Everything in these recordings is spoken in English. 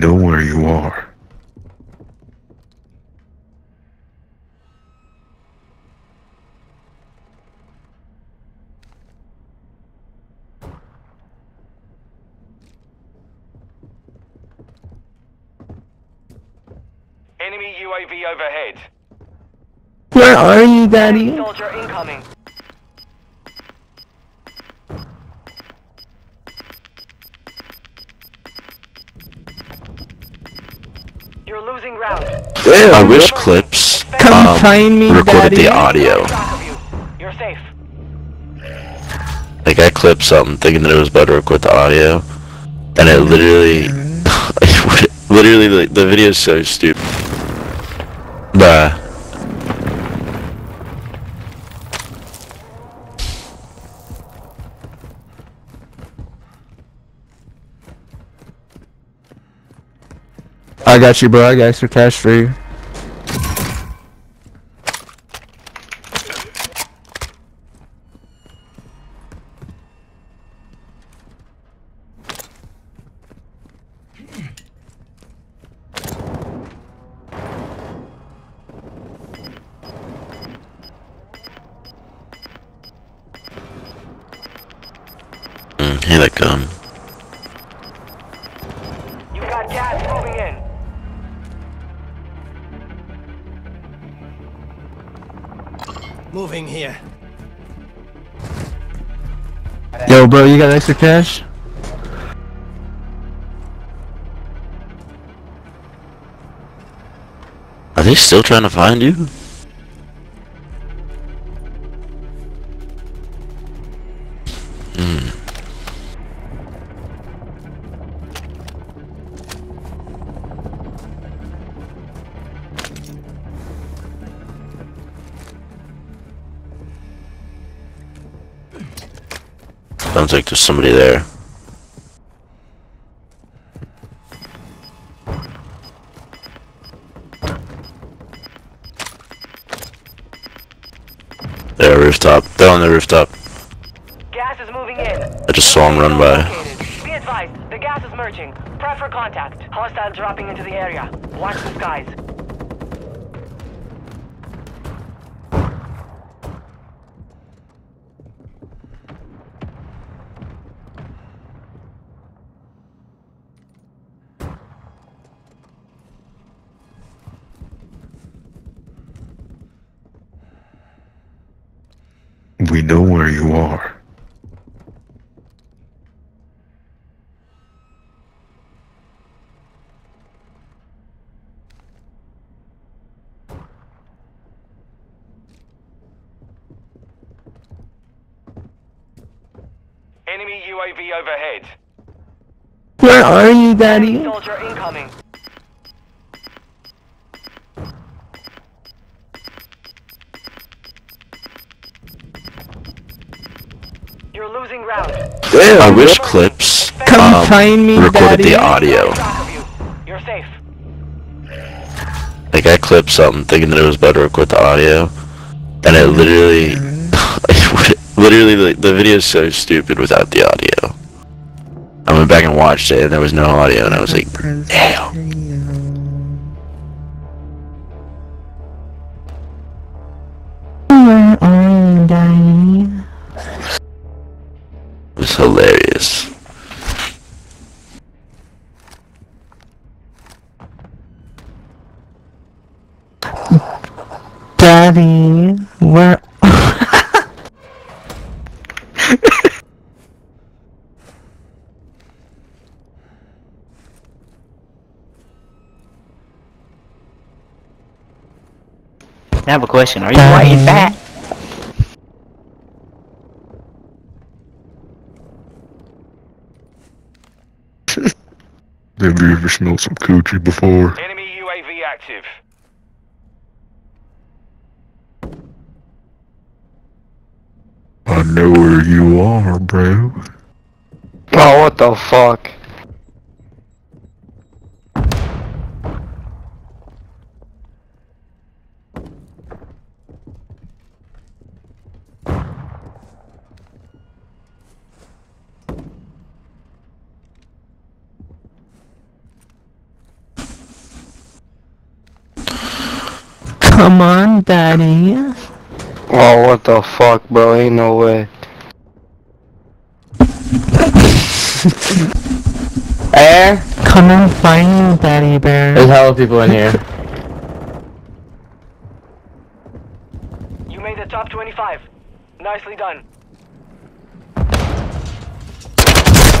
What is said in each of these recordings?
know where you are. Enemy UAV overhead. Where are you, Daddy? Soldier incoming. You're losing ground. Damn, I wish clips Come um, find me, recorded Daddy. the audio. You. You're safe. Like I clipped something thinking that it was better to record the audio, and it literally, literally the, the video is so stupid. Bah. I got you, bro. I got extra cash for you. Mm, here they come. Moving here. Yo, bro, you got extra cash? Are they still trying to find you? Sounds like there's somebody there. They're rooftop. They're on the rooftop. Gas is moving in. I just saw him run by. Be advised, the gas is merging. Prep for contact. Hostiles dropping into the area. Watch the skies. We know where you are. Enemy UAV overhead. Where are you, Daddy? Soldier incoming. You're losing ground. Damn, I wish bro. clips Come um, find me, recorded Daddy. the audio. You. You're safe. Like I clipped something thinking that it was about to record the audio, and it literally, literally the, the video is so stupid without the audio. I went back and watched it, and there was no audio, and I was like, damn. Daddy, where? I have a question. Are you white and fat? Have you ever smelled some coochie before? Enemy UAV active. bro. Oh, what the fuck? Come on, daddy. Oh, what the fuck, bro? Ain't no way. Eh? Come and find me, daddy bear. There's hella people in here. You made the top 25. Nicely done.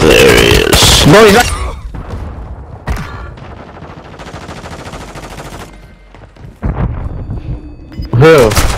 There he is. No, he's not. Who?